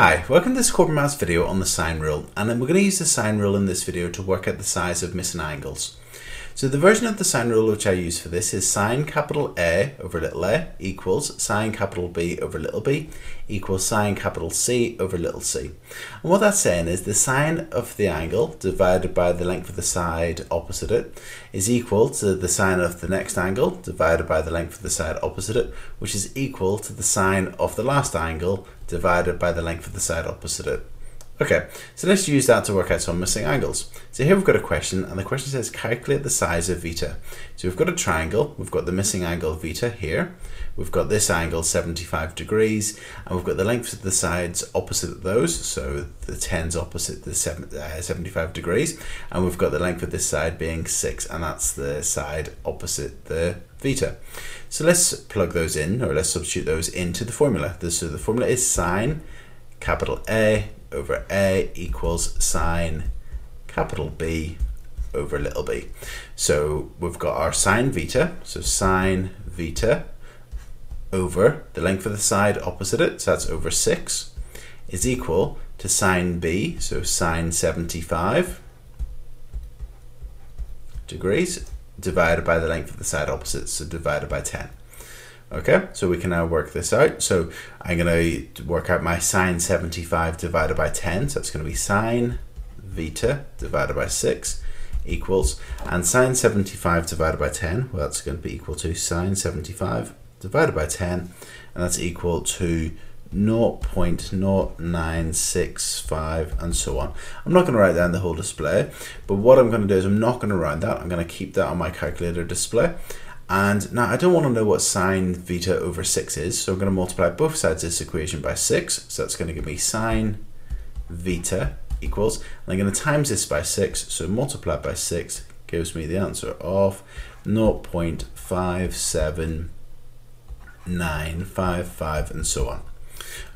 Hi, welcome to this Corbettmaths video on the sine rule and then we're going to use the sine rule in this video to work out the size of missing angles. So the version of the sine rule which I use for this is sine capital A over little a equals sine capital B over little b equals sine capital C over little c. And what that's saying is the sine of the angle divided by the length of the side opposite it is equal to the sine of the next angle divided by the length of the side opposite it which is equal to the sine of the last angle divided by the length of the side opposite it. Okay, so let's use that to work out some missing angles. So here we've got a question, and the question says calculate the size of theta. So we've got a triangle, we've got the missing angle theta here, we've got this angle 75 degrees, and we've got the lengths of the sides opposite those, so the 10's opposite the seven, uh, 75 degrees, and we've got the length of this side being 6, and that's the side opposite the theta. So let's plug those in, or let's substitute those into the formula. So the formula is sine capital A over A equals sine capital B over little b. So we've got our sine theta, so sine theta over the length of the side opposite it, so that's over 6, is equal to sine B, so sine 75 degrees, divided by the length of the side opposite, so divided by 10. Okay, so we can now work this out. So I'm going to work out my sine 75 divided by 10. So it's going to be sine theta divided by 6 equals, and sine 75 divided by 10, well, that's going to be equal to sine 75 divided by 10, and that's equal to 0.0965 and so on. I'm not going to write down the whole display, but what I'm going to do is I'm not going to round that. I'm going to keep that on my calculator display. And now I don't want to know what sine theta over 6 is, so I'm going to multiply both sides of this equation by 6. So that's going to give me sine theta equals, and I'm going to times this by 6, so multiply by 6 gives me the answer of 0.57955 and so on.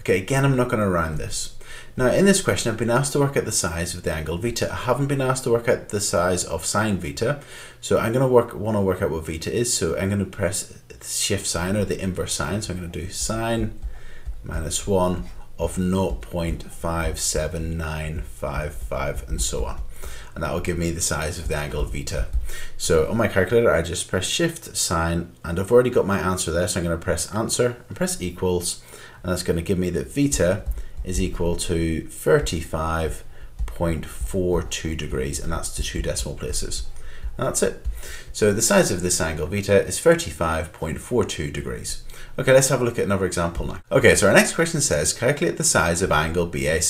Okay, again, I'm not going to round this. Now in this question I've been asked to work out the size of the angle theta. I haven't been asked to work out the size of sine theta. So I'm going to work want to work out what theta is. So I'm going to press shift sine or the inverse sine. So I'm going to do sine minus 1 of 0.57955 and so on. And that will give me the size of the angle theta. So on my calculator, I just press shift sine and I've already got my answer there. So I'm going to press answer and press equals. And that's going to give me that theta is equal to 35.42 degrees, and that's to two decimal places. That's it. So the size of this angle beta is 35.42 degrees. Okay, let's have a look at another example now. Okay, so our next question says, calculate the size of angle BAC.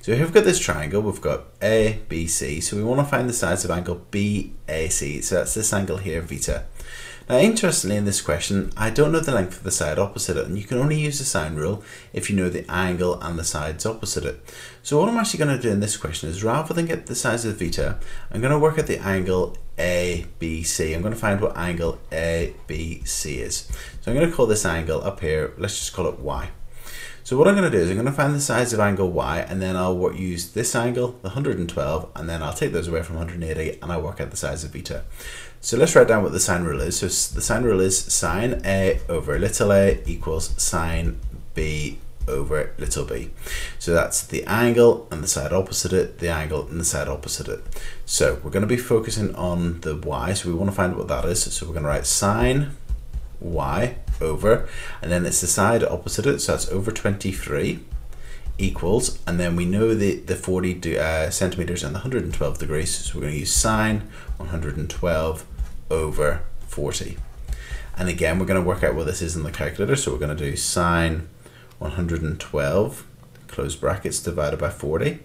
So here we've got this triangle, we've got ABC, so we want to find the size of angle BAC. So that's this angle here, theta. Now interestingly in this question, I don't know the length of the side opposite it and you can only use the sine rule if you know the angle and the sides opposite it. So what I'm actually going to do in this question is rather than get the size of the theta, I'm going to work at the angle ABC. I'm going to find what angle ABC is. So I'm going to call this angle up here, let's just call it Y. So what I'm going to do is I'm going to find the size of angle y and then I'll use this angle, the 112, and then I'll take those away from 180 and I'll work out the size of beta. So let's write down what the sine rule is. So the sine rule is sine A over little a equals sine B over little b. So that's the angle and the side opposite it, the angle and the side opposite it. So we're going to be focusing on the y, so we want to find what that is. So we're going to write sine y over, and then it's the side opposite it, so that's over 23 equals, and then we know the, the 40 uh, centimeters and the 112 degrees, so we're going to use sine 112 over 40. And again, we're going to work out what this is in the calculator, so we're going to do sine 112, close brackets, divided by 40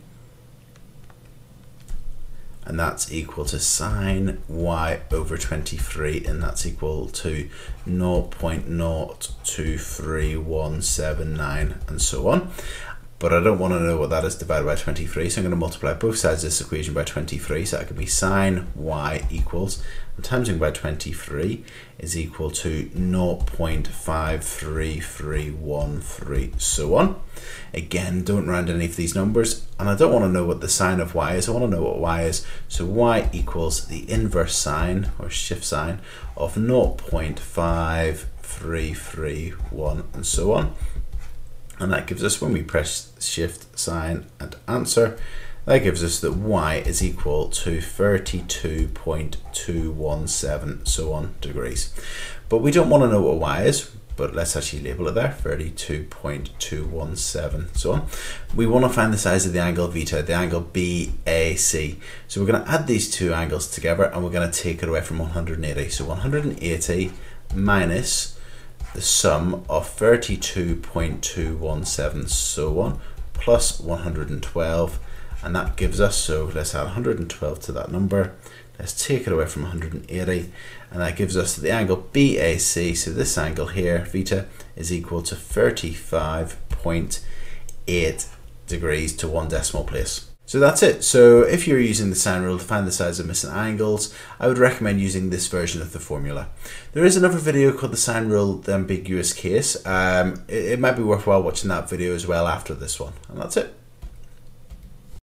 and that's equal to sine y over 23 and that's equal to 0.023179 and so on but I don't want to know what that is divided by 23 so I'm going to multiply both sides of this equation by 23 so that can be sine y equals and timesing by 23 is equal to 0.53313 so on. Again don't round any of these numbers and I don't want to know what the sine of y is I want to know what y is. So y equals the inverse sine or shift sine of 0.5331 and so on And that gives us, when we press shift, sine and answer, that gives us that y is equal to 32.217 so on degrees. But we don't want to know what y is, but let's actually label it there, 32.217 so on. We want to find the size of the angle beta, the angle BAC. So we're going to add these two angles together and we're going to take it away from 180. So 180 minus the sum of 32.217 so on plus 112 and that gives us, so let's add 112 to that number, let's take it away from 180 and that gives us the angle BAC, so this angle here, beta, is equal to 35.8 degrees to one decimal place. So that's it. So if you're using the sine rule to find the size of missing angles, I would recommend using this version of the formula. There is another video called the sine rule, the ambiguous case. Um, it, it might be worthwhile watching that video as well after this one. And that's it.